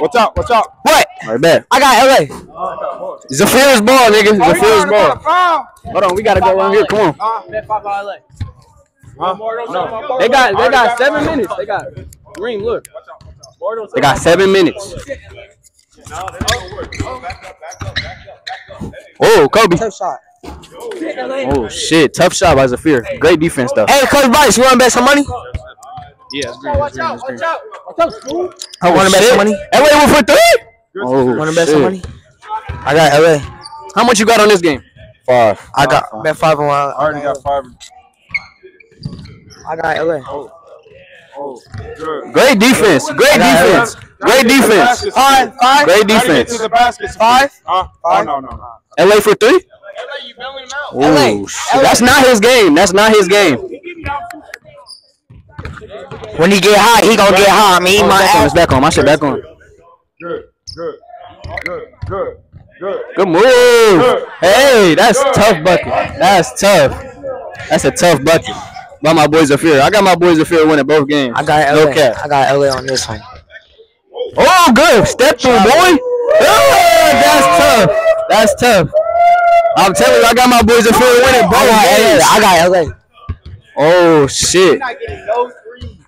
Watch up? What's up? What? Right back. I got LA. Zafir's ball, nigga. Zafir's ball. Hold on, we gotta go around here. Come on. They got they got seven minutes. They got Green. Look. They got seven minutes. Oh, Kobe. Tough shot. Oh shit, tough shot by Zafir. Great defense though. Hey, Coach Bryce, you want to bet some money? Yeah, it's green. It's green. It's green. I want to bet some money. LA one for three. Oh, Want to bet some money? I got LA. How much you got on this game? Five. I got bet five on. I already got five. I got LA. Oh. Oh. Great defense. Great defense. Great defense. Five, five. Great Defense. defense. the. Five? Oh, no, no, no. LA for three. LA. Oh shit. That's not his game. That's not his game. When he get hot, he gonna get hot. I mean, Oh, my it's back on. It's back on. My shit back on. Good, good, good, good, good. Good move. Hey, that's tough bucket. That's tough. That's a tough bucket. By my boys of fear. I got my boys of fear winning both games. I got No LA. cap. I got LA on this one. Oh, good. Step through, boy. Oh, that's tough. That's tough. I'm telling you, I got my boys of fear winning I both got LA. games. I got LA. Oh shit.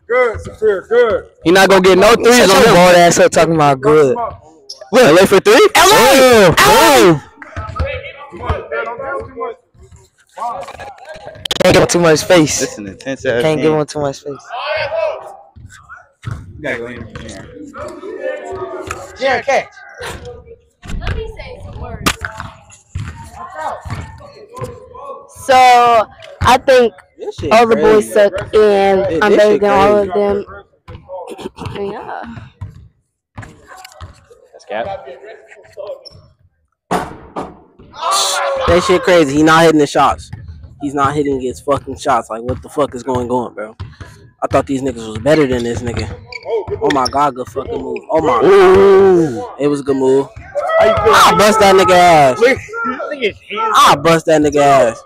Good, Saphir, good. He not gonna get no threes Shut on your him. bold ass up talking about good. What? LA for three? LA. Oh, Can't give him too much space. It's an intense ass Can't give game. him too much space. You gotta go in there. Yeah, catch. Let me say some words. So I think all the boys suck, and I'm better than all of them. Yeah. That's cap. That shit crazy. He not hitting the shots. He's not hitting his fucking shots. Like, what the fuck is going on, bro? I thought these niggas was better than this nigga. Oh my god, good fucking move. Oh my. Ooh, it was a good move. I bust that nigga ass. I bust that nigga ass.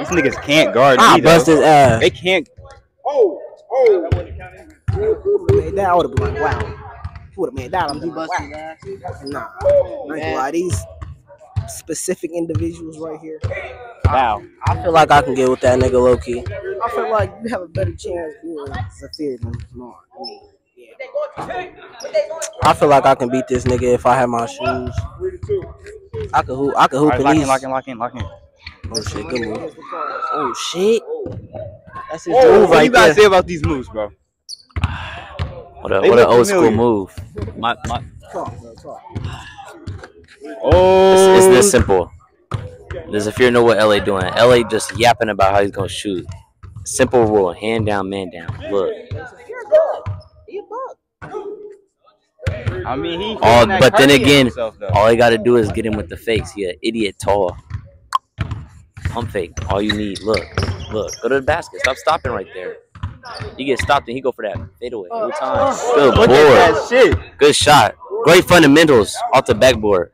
These niggas can't guard I me, bust though. his ass. They can't. Oh, oh. that, I would have been like, wow. He would have made that. I'm like, wow. Nah, I ain't gonna lie. These specific individuals right here. Wow. I feel like I can get with that nigga low key. I feel like you have a better chance being Zafir than Lamar. I mean, yeah. I feel like I can beat this nigga if I had my shoes. I could hoop. I could hoop All right, in lock in, lock in, lock in, lock in. Oh shit, good move. Oh shit. That's his Whoa, move what right you gotta there. say about these moves, bro? What a what an look old school move. My my. Oh, It's, it's this simple. Does if you know what LA doing? LA just yapping about how he's gonna shoot. Simple rule: hand down, man down. Look, I mean, he. all hitting that but then again, himself, all you gotta do is get him with the face. He an idiot tall. Pump fake. All you need. Look, look. Go to the basket. Stop stopping right there. He gets stopped and he go for that fadeaway every oh. time. Good Look board. shit. Good shot. Great fundamentals off the backboard.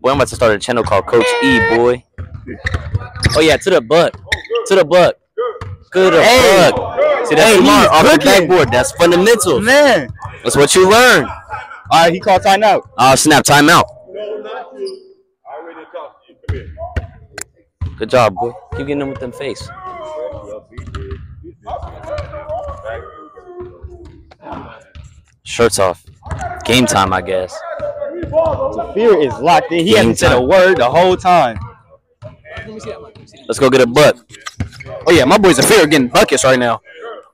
Boy, I'm about to start a channel called Coach E, boy. Oh yeah, to the butt. To the butt. Good to Hey. butt. See that's Hey, smart off the backboard. That's fundamentals. Man. That's what you learn. All right, he called timeout. Oh snap, timeout. Good job, boy. Keep getting them with them face. Shirts off. Game time, I guess. Fear is locked in. He Game hasn't said a word the whole time. Let's go get a butt. Oh yeah, my boys of fear getting buckets right now.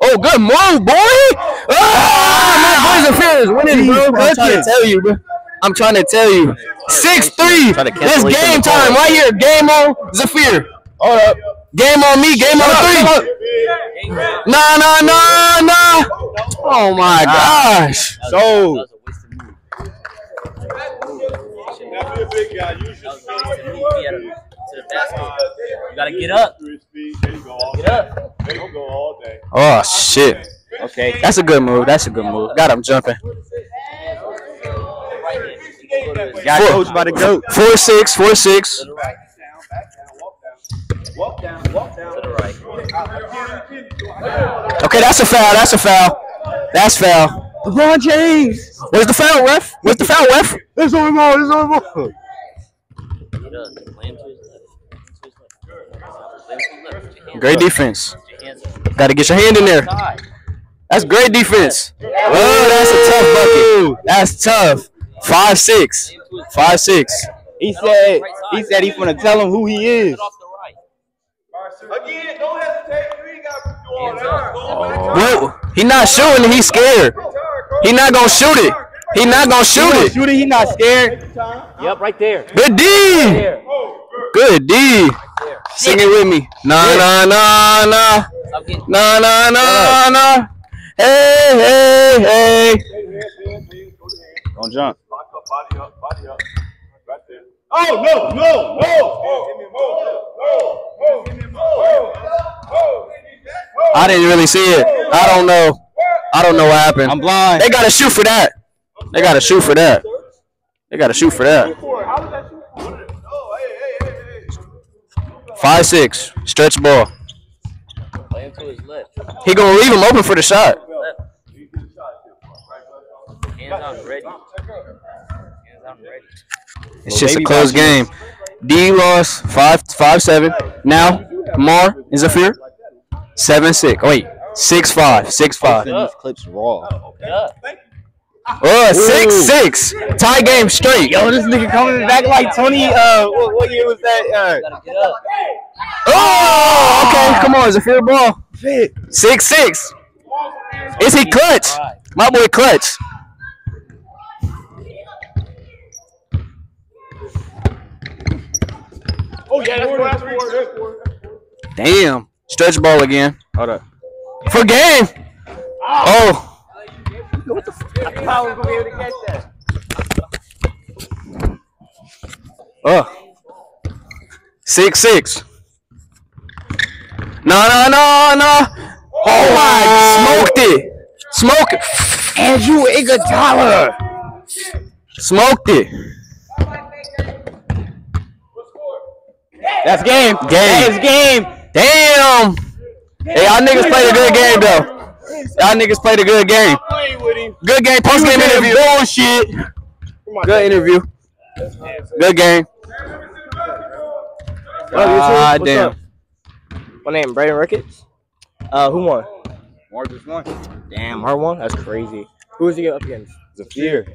Oh, good move, boy! Ah, my boys of fear is winning, bro. I'm trying to tell you, bro. I'm trying to tell you. Six three. Try to This game time right here. Game on Zafir. Hold up. Game on me. Game on three. Nah, nah, nah, nah. Oh my gosh. So, You gotta get up. Get up. Oh shit. okay. That's a good move. That's a good move. Got him jumping. Got Four. coached by the GOAT. Four six. Four six. To the right. To the right. Okay, that's a foul. That's a foul. That's foul. LeBron James. Where's the foul, ref? Where's the foul, ref? It's on ball. It's hands Great defense. Put your hands up. Got to get your hand in there. That's great defense. Oh, that's a tough bucket. That's tough. Five six. Play him to his Five six. He said. He said he's gonna tell him who he is. Cut off the right. Again, don't hesitate. You ain't got to do all that. up. Go back. Well, he not shooting. He's scared. He not gonna shoot it. He not gonna shoot it. Shoot it. He not scared. Yep, right there. Good D. Good D. Sing it with me. Nah, nah, nah, nah. Stop getting Nah, nah, nah, nah. Hey, hey, hey. Don't jump. Body up, body up. Right there. Oh, no, no, no. Give me more. Give me more. I didn't really see it. I don't know. I don't know what happened. I'm blind. They gotta shoot for that. They gotta shoot for that. They gotta shoot for that. Five six. Stretch ball. Play him to his left. He gonna leave him open for the shot. Hands on ready. Hands on ready. It's just a close game. D lost five five seven. Now Mar is a fear. Seven six. Oh, wait. Six five. Six five. These clips raw. Yeah. Oh, six six. Tie game straight. Yo, this nigga coming back like Tony. Uh, what, what year was that? Gotta get up. Oh, okay. Come on, it's a fair ball. Six six. Is he clutch? My boy clutch. Oh, yeah, that's four, that's four, that's four. Damn. Stretch ball again. Hold up. For game. Ah. Oh. Oh. Six six. No no no no. Oh my! Smoked it. Smoke it. Andrew Iguodala. Smoked it. That's game. Game. That's game. Damn. Hey, y'all niggas played a good game though. Y'all niggas played a good game. Good game. Post game interview. Bullshit. Good interview. Good game. Ah, What's damn. up? My name Brandon Ricketts. Uh, who won? Mark just won. Damn, Hart won. That's crazy. Who was he up against? Zafir.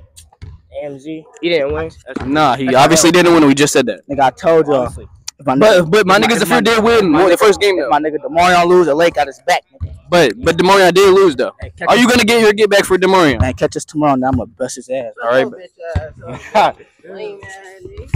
AMZ. He didn't win. That's Nah, he obviously didn't win. We just said that. Nigga, I told you. If my But but my niggas if you did win my the first game If my nigga Demarion lose, the Lake got his back. nigga. But but Demarion did lose though. Hey, Are you gonna get your get back for Demarion? Man, catch us tomorrow. Now I'm gonna bust his ass. All right. Bitch ass. Lame ass nigga.